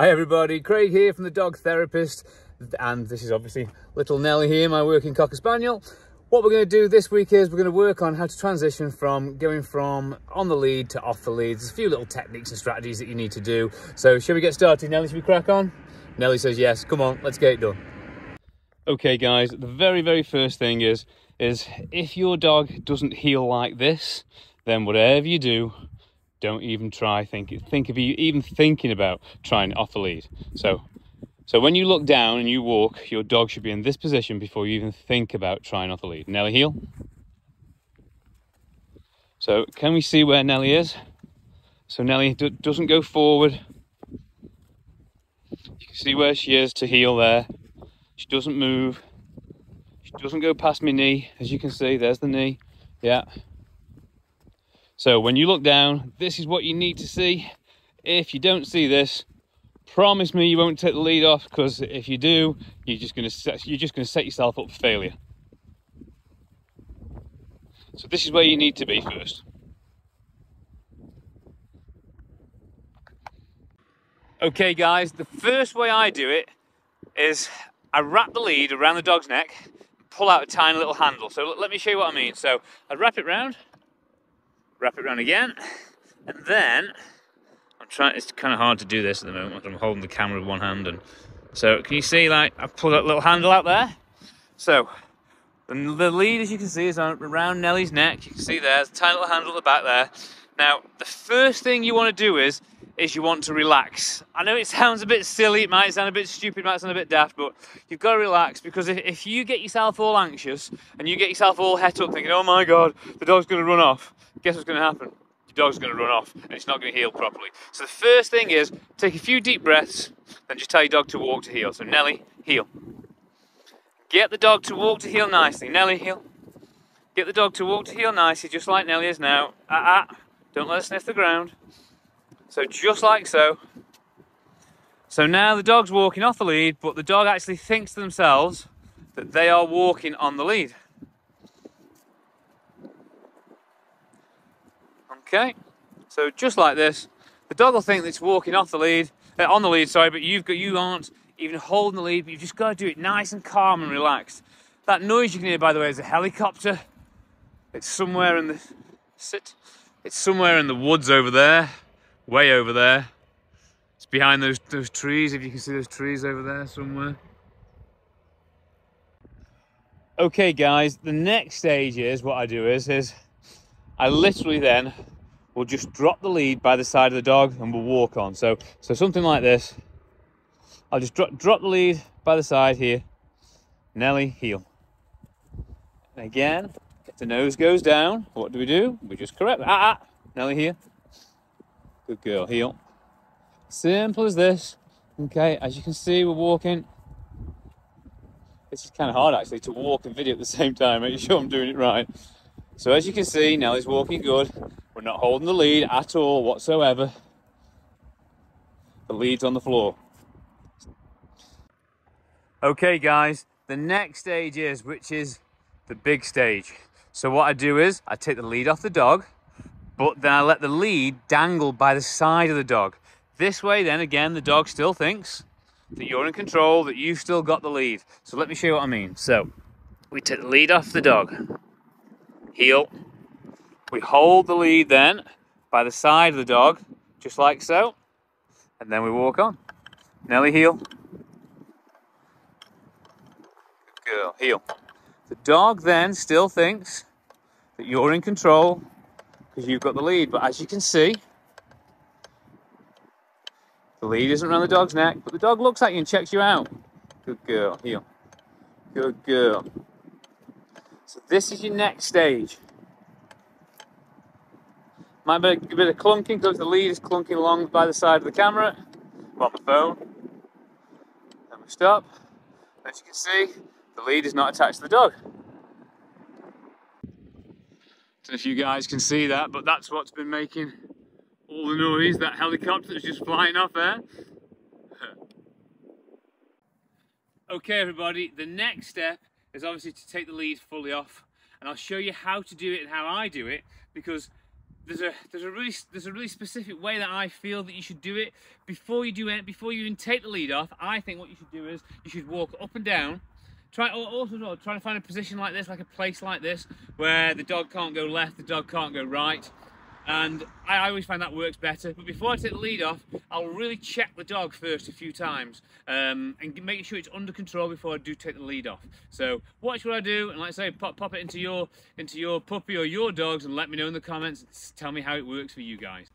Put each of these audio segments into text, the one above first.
Hi everybody, Craig here from the Dog Therapist and this is obviously little Nelly here, my working Cocker Spaniel. What we're going to do this week is we're going to work on how to transition from going from on the lead to off the lead. There's a few little techniques and strategies that you need to do. So shall we get started? Nelly, should we crack on? Nelly says yes. Come on, let's get it done. Okay guys, the very, very first thing is, is if your dog doesn't heel like this, then whatever you do, don't even try think think of you even thinking about trying off the lead. So so when you look down and you walk your dog should be in this position before you even think about trying off the lead. Nelly heel? So can we see where nelly is? So nelly doesn't go forward. You can see where she is to heel there. She doesn't move. She doesn't go past my knee. As you can see there's the knee. Yeah so when you look down, this is what you need to see. If you don't see this, promise me you won't take the lead off because if you do, you're just going to set, you're just to set yourself up for failure. So this is where you need to be first. Okay guys, the first way I do it is I wrap the lead around the dog's neck, pull out a tiny little handle. So let me show you what I mean. So I wrap it round, wrap it around again, and then I'm trying. It's kind of hard to do this at the moment. I'm holding the camera with one hand, and so can you see? Like I've pulled that little handle out there. So the, the lead, as you can see, is around Nelly's neck. You can see there's a tiny little handle at the back there. Now, the first thing you want to do is is you want to relax. I know it sounds a bit silly, it might sound a bit stupid, it might sound a bit daft, but you've got to relax because if, if you get yourself all anxious and you get yourself all het up thinking, oh my God, the dog's going to run off, guess what's going to happen? Your dog's going to run off and it's not going to heel properly. So the first thing is take a few deep breaths, then just tell your dog to walk to heel. So Nelly, heel. Get the dog to walk to heel nicely. Nelly, heel. Get the dog to walk to heel nicely, just like Nelly is now. Ah, ah. Don't let her sniff the ground. So just like so. So now the dog's walking off the lead, but the dog actually thinks to themselves that they are walking on the lead. Okay, so just like this, the dog will think that it's walking off the lead, uh, on the lead, sorry, but you've got you aren't even holding the lead, but you've just got to do it nice and calm and relaxed. That noise you can hear, by the way, is a helicopter. It's somewhere in the sit. It's somewhere in the woods over there, way over there. It's behind those those trees. If you can see those trees over there somewhere. Okay, guys. The next stage is what I do is is I literally then we'll just drop the lead by the side of the dog and we'll walk on. So, so something like this. I'll just drop, drop the lead by the side here. Nelly, heel. Again, if the nose goes down, what do we do? We just correct. Ah, ah. Nelly here. Good girl, heel. Simple as this. Okay, as you can see, we're walking. This is kind of hard actually to walk and video at the same time. Make sure I'm doing it right. So as you can see, Nelly's walking good. We're not holding the lead at all whatsoever. The lead's on the floor. Okay guys, the next stage is, which is the big stage. So what I do is, I take the lead off the dog, but then I let the lead dangle by the side of the dog. This way then again, the dog still thinks that you're in control, that you've still got the lead. So let me show you what I mean. So we take the lead off the dog heel. We hold the lead then by the side of the dog, just like so, and then we walk on. Nelly heel. Good girl, heel. The dog then still thinks that you're in control because you've got the lead, but as you can see, the lead isn't around the dog's neck, but the dog looks at you and checks you out. Good girl, heel. Good girl. So this is your next stage. Might be a bit of clunking because the lead is clunking along by the side of the camera. On the phone. Then we stop. As you can see, the lead is not attached to the dog. Don't know if you guys can see that, but that's what's been making all the noise, that helicopter is just flying off there. okay everybody, the next step is obviously to take the lead fully off and I'll show you how to do it and how I do it because there's a there's a really there's a really specific way that I feel that you should do it before you do it before you even take the lead off. I think what you should do is you should walk up and down. Try also well, try to find a position like this, like a place like this, where the dog can't go left, the dog can't go right, and I always find that works better. But before I take the lead off, I'll really check the dog first a few times um, and make sure it's under control before I do take the lead off. So watch what I do, and like I say, pop, pop it into your into your puppy or your dogs, and let me know in the comments. Tell me how it works for you guys.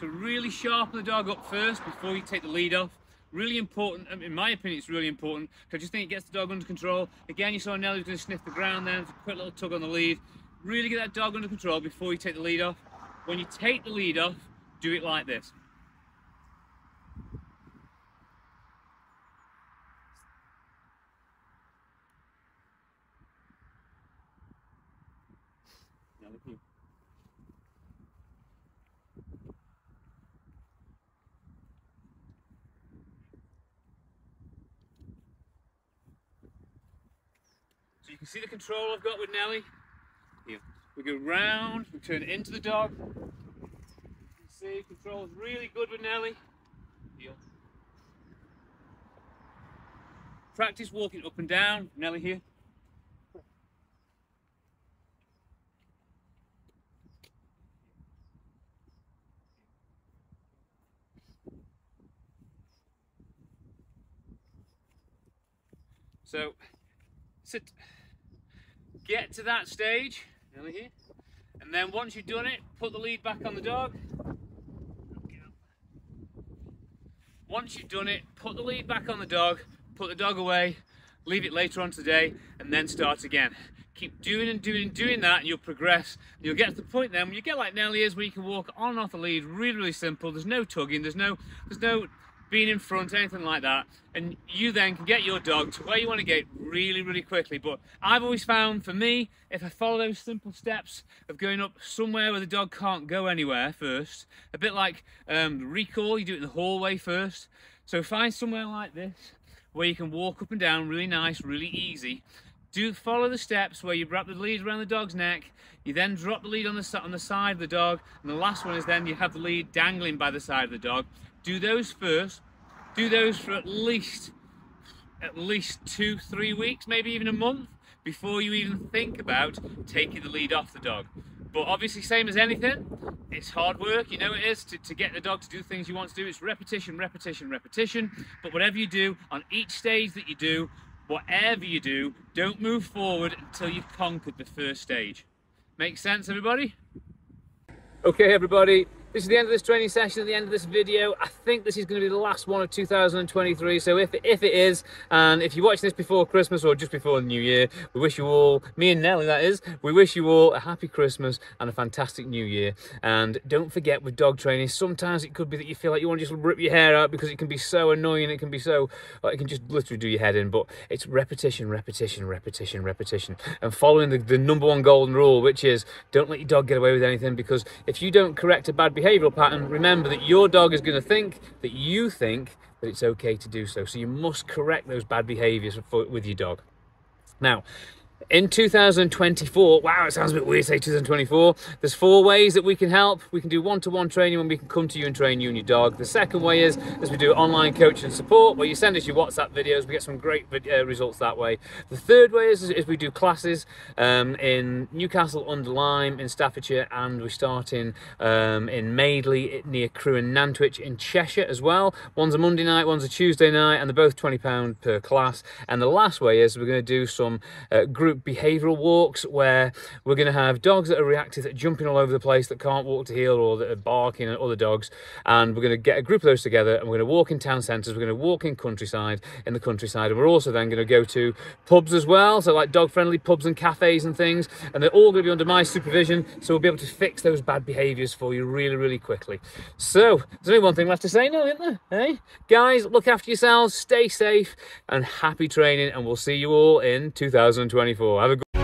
So really sharpen the dog up first before you take the lead off. Really important, in my opinion, it's really important. because I just think it gets the dog under control. Again, you saw Nelly's going to sniff the ground then, quick little tug on the lead. Really get that dog under control before you take the lead off. When you take the lead off, do it like this. So you see the control I've got with Nelly. Here. We go round, we turn into the dog. You see control is really good with Nelly. Here. Practice walking up and down. Nelly here. So sit, get to that stage, nearly here, and then once you've done it, put the lead back on the dog. Once you've done it, put the lead back on the dog, put the dog away, leave it later on today, and then start again. Keep doing and doing and doing that, and you'll progress. You'll get to the point then when you get like Nelly is, where you can walk on and off the lead, really, really simple. There's no tugging, there's no, there's no being in front, anything like that. And you then can get your dog to where you want to get really, really quickly. But I've always found, for me, if I follow those simple steps of going up somewhere where the dog can't go anywhere first, a bit like um, recall, you do it in the hallway first. So find somewhere like this where you can walk up and down really nice, really easy. Do follow the steps where you wrap the lead around the dog's neck, you then drop the lead on the, on the side of the dog, and the last one is then you have the lead dangling by the side of the dog. Do those first. Do those for at least at least two, three weeks, maybe even a month before you even think about taking the lead off the dog. But obviously, same as anything, it's hard work, you know it is, to, to get the dog to do things you want to do. It's repetition, repetition, repetition. But whatever you do, on each stage that you do, whatever you do, don't move forward until you've conquered the first stage. Make sense, everybody? Okay, everybody, this is the end of this training session, at the end of this video. I think this is going to be the last one of 2023. So if, if it is, and if you're watching this before Christmas or just before the New Year, we wish you all, me and Nelly that is, we wish you all a happy Christmas and a fantastic New Year. And don't forget with dog training, sometimes it could be that you feel like you want to just rip your hair out because it can be so annoying. It can be so, it can just literally do your head in. But it's repetition, repetition, repetition, repetition. And following the, the number one golden rule, which is don't let your dog get away with anything because if you don't correct a bad behavior, behavioral pattern, remember that your dog is going to think that you think that it's okay to do so. So you must correct those bad behaviors with your dog. Now, in 2024 wow it sounds a bit weird to say 2024 there's four ways that we can help. We can do one-to-one -one training when we can come to you and train you and your dog. The second way is as we do online coaching support where you send us your whatsapp videos. We get some great uh, results that way. The third way is, is we do classes um, in newcastle under lyme in staffordshire and we start in um, in madeley near crewe and nantwich in cheshire as well. One's a monday night one's a tuesday night and they're both 20 pound per class. And the last way is we're going to do some uh, group through behavioural walks where we're going to have dogs that are reactive, that are jumping all over the place, that can't walk to heel, or that are barking at other dogs. And we're going to get a group of those together, and we're going to walk in town centres. We're going to walk in countryside, in the countryside, and we're also then going to go to pubs as well, so like dog-friendly pubs and cafes and things. And they're all going to be under my supervision, so we'll be able to fix those bad behaviours for you really, really quickly. So there's only one thing left to say now, isn't there? Hey, guys, look after yourselves, stay safe, and happy training. And we'll see you all in 2024. Have a good